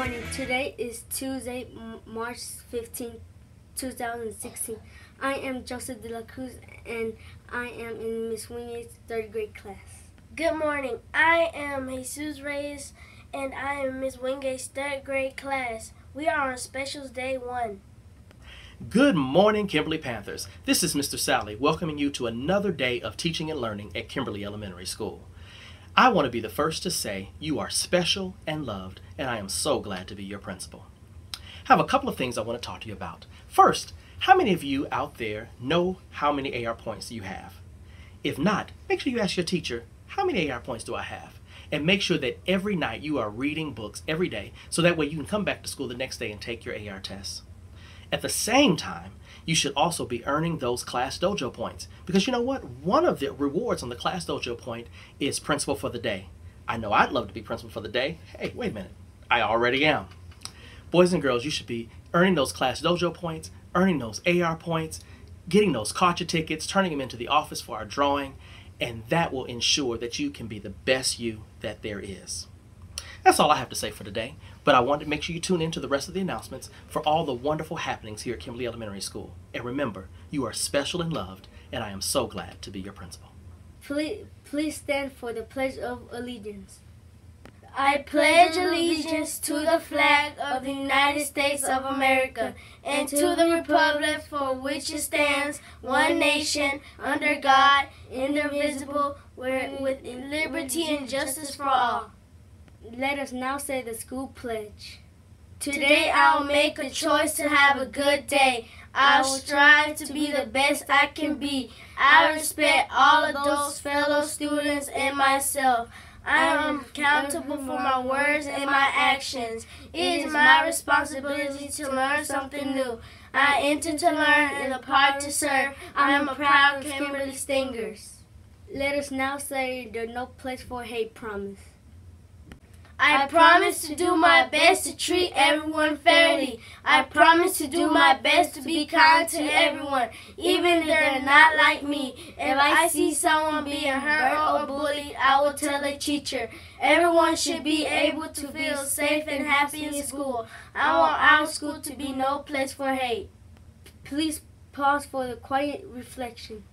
morning. Today is Tuesday, M- March 15, 2016. I am Joseph De La Cruz and I am in Miss Wingay's third grade class. Good morning. I am Jesus Reyes and I am Miss Wingate's third grade class. We are on Specials Day 1. Good morning, Kimberly Panthers. This is Mr. Sally welcoming you to another day of teaching and learning at Kimberly Elementary School. I want to be the first to say you are special and loved, and I am so glad to be your principal. I have a couple of things I want to talk to you about. First, how many of you out there know how many AR points you have? If not, make sure you ask your teacher, how many AR points do I have? And make sure that every night you are reading books every day so that way you can come back to school the next day and take your AR test. At the same time, you should also be earning those Class Dojo points. Because you know what? One of the rewards on the Class Dojo point is Principal for the Day. I know I'd love to be Principal for the Day. Hey, wait a minute. I already am. Boys and girls, you should be earning those Class Dojo points, earning those AR points, getting those Gotcha tickets, turning them into the office for our drawing, and that will ensure that you can be the best you that there is. That's all I have to say for today, but I wanted to make sure you tune in to the rest of the announcements for all the wonderful happenings here at Kimberly Elementary School. And remember, you are special and loved, and I am so glad to be your principal. Please, please stand for the Pledge of Allegiance. I pledge allegiance to the flag of the United States of America and to the republic for which it stands, one nation, under God, indivisible, with liberty and justice for all. Let us now say the school pledge. Today I'll make a choice to have a good day. I'll strive to be the best I can be. I respect all of those fellow students and myself. I am accountable for my words and my actions. It is my responsibility to learn something new. I enter to learn and a part to serve. I am a proud Kimberly Stingers. Let us now say the No Place for Hate promise. I promise to do my best to treat everyone fairly. I promise to do my best to be kind to everyone, even if they're not like me. If I see someone being hurt or bullied, I will tell the teacher. Everyone should be able to feel safe and happy in school. I want our school to be no place for hate. Please pause for the quiet reflection.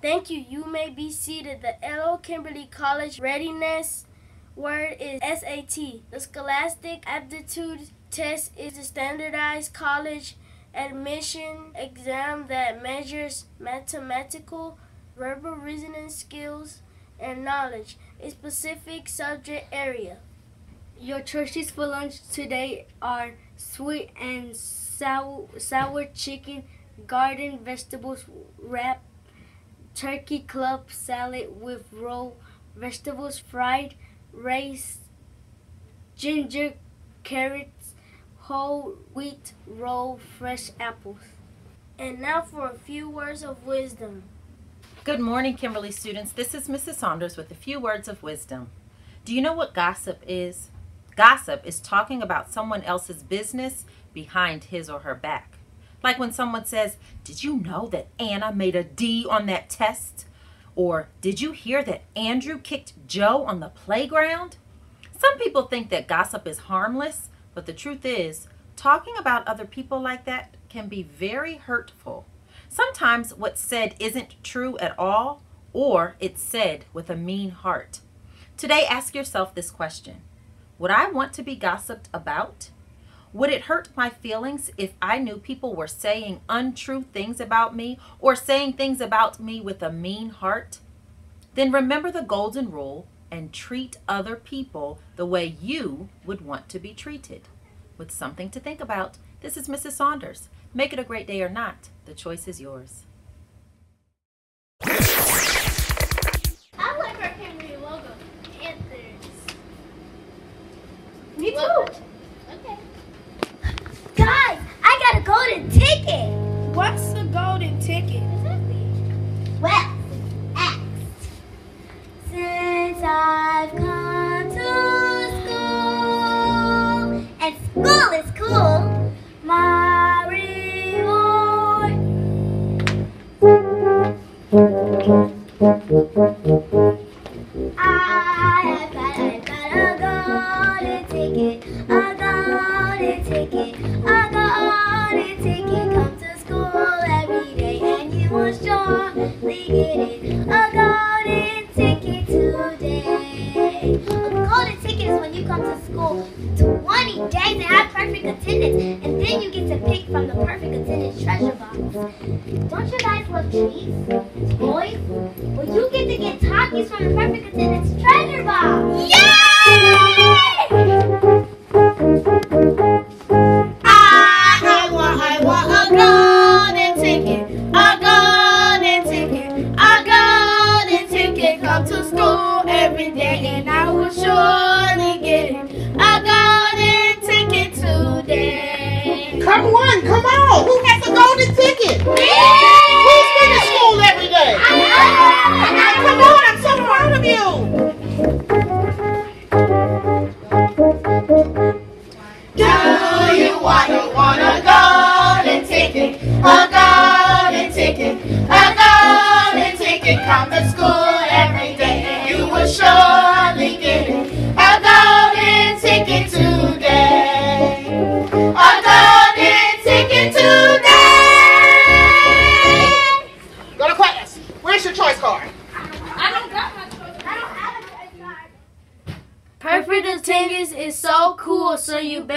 Thank you. You may be seated. The LO Kimberly College Readiness word is SAT. The Scholastic Aptitude Test is a standardized college admission exam that measures mathematical, verbal reasoning skills, and knowledge, in specific subject area. Your choices for lunch today are sweet and sour, sour chicken, garden vegetables wrap, turkey club salad with raw vegetables, fried rice, ginger, carrots, whole wheat roll, fresh apples. And now for a few words of wisdom. Good morning, Kimberly students. This is Mrs. Saunders with a few words of wisdom. Do you know what gossip is? Gossip is talking about someone else's business behind his or her back. Like when someone says, Did you know that Anna made a D on that test? Or did you hear that Andrew kicked Joe on the playground? Some people think that gossip is harmless, but the truth is, talking about other people like that can be very hurtful. Sometimes what's said isn't true at all, or it's said with a mean heart. Today, ask yourself this question Would I want to be gossiped about? Would it hurt my feelings if I knew people were saying untrue things about me or saying things about me with a mean heart? Then remember the golden rule and treat other people the way you would want to be treated. With something to think about, this is Mrs. Saunders. Make it a great day or not, the choice is yours.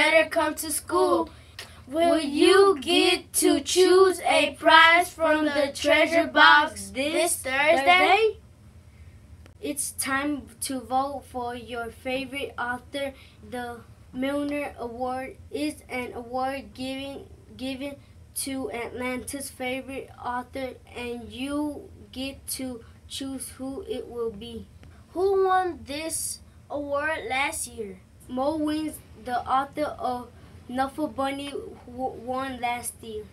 Better come to school. Will you get to choose a prize from the treasure box this Thursday? It's time to vote for your favorite author. The Milner Award is an award given given to Atlanta's favorite author, and you get to choose who it will be. Who won this award last year? Mo Willems, the author of Knuffle Bunny, won last year.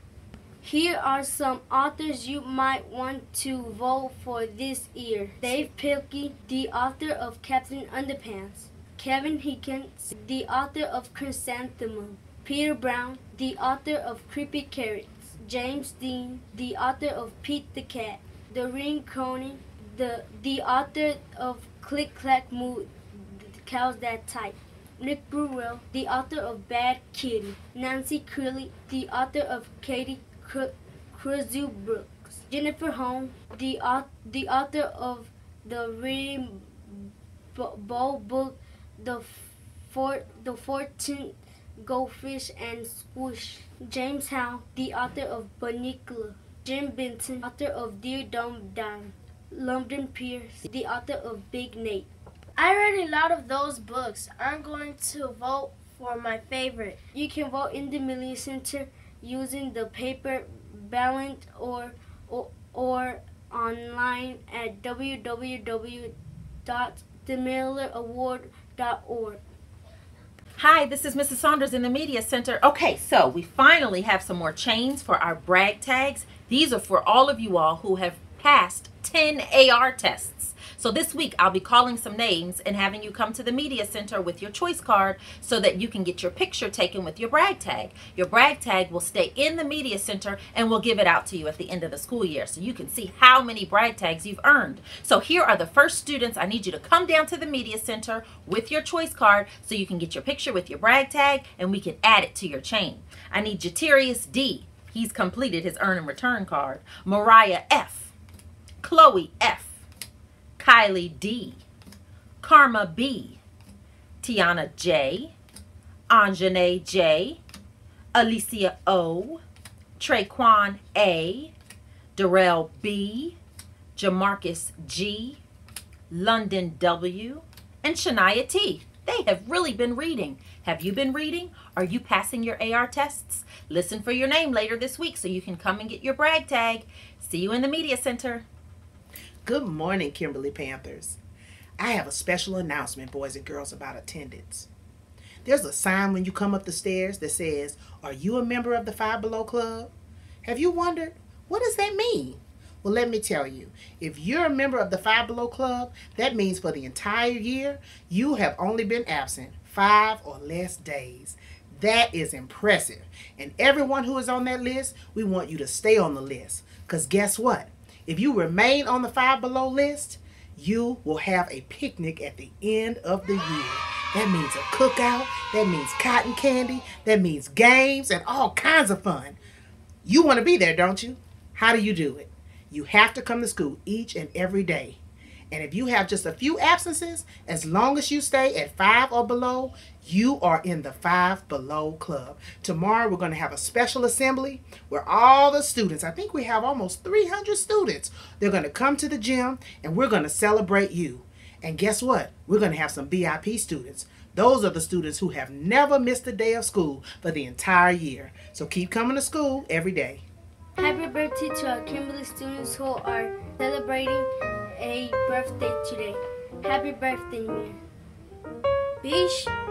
Here are some authors you might want to vote for this year. Dav Pilkey, the author of Captain Underpants. Kevin Henkes, the author of Chrysanthemum. Peter Brown, the author of Creepy Carrots. James Dean, the author of Pete the Cat. Doreen Cronin, the, the author of Click Clack Moo, cows that type. Nick Bruel, the author of Bad Kitty. Nancy Curley, the author of Katie Cru- Cruzu Brooks. Jennifer Holm, the, the author of the Bo- Bowl book, the, four, the 14th Goldfish and Squish. James Howe, the author of Bunnicula. Jim Benton, author of Dear Dumb Dime. London Peirce, the author of Big Nate. I read a lot of those books. I'm going to vote for my favorite. You can vote in the Media Center using the paper ballot or, or, or online at www.themilneraward.org. Hi, this is Mrs. Saunders in the Media Center. Okay, so we finally have some more chains for our brag tags. These are for all of you all who have passed 10 AR tests. So this week I'll be calling some names and having you come to the Media Center with your choice card so that you can get your picture taken with your brag tag. Your brag tag will stay in the Media Center and we'll give it out to you at the end of the school year so you can see how many brag tags you've earned. So here are the first students. I need you to come down to the Media Center with your choice card so you can get your picture with your brag tag and we can add it to your chain. I need Jatirius D. He's completed his earn and return card. Mariah F. Chloe F. Kylie D. Karma B. Tiana J. Anjanae J. Alicia O. Traquan A. Darrell B. Jamarcus G. London W. And Shania T. They have really been reading. Have you been reading? Are you passing your AR tests? Listen for your name later this week so you can come and get your brag tag. See you in the Media Center. Good morning, Kimberly Panthers. I have a special announcement, boys and girls, about attendance. There's a sign when you come up the stairs that says, Are you a member of the Five Below Club? Have you wondered, what does that mean? Well, let me tell you, if you're a member of the Five Below Club, that means for the entire year, you have only been absent five or less days. That is impressive. And everyone who is on that list, we want you to stay on the list. Because guess what? If you remain on the Five Below list, you will have a picnic at the end of the year. That means a cookout, that means cotton candy, that means games, and all kinds of fun. You want to be there, don't you? How do you do it? You have to come to school each and every day. And if you have just a few absences, as long as you stay at five or below, you are in the Five Below Club. Tomorrow, we're going to have a special assembly where all the students, I think we have almost 300 students, they're going to come to the gym and we're going to celebrate you. And guess what? We're going to have some VIP students. Those are the students who have never missed a day of school for the entire year. So keep coming to school every day. Happy birthday to our Kimberly students who are celebrating a birthday today. Happy birthday, Mir. Be,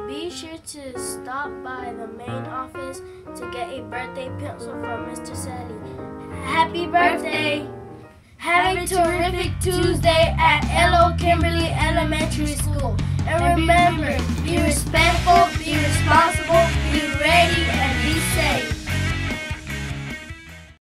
be sure to stop by the main office to get a birthday pencil from Mr. Sally. Happy birthday! Have a terrific Tuesday at L.O. Kimberly Elementary School. And remember, be respectful, be responsible,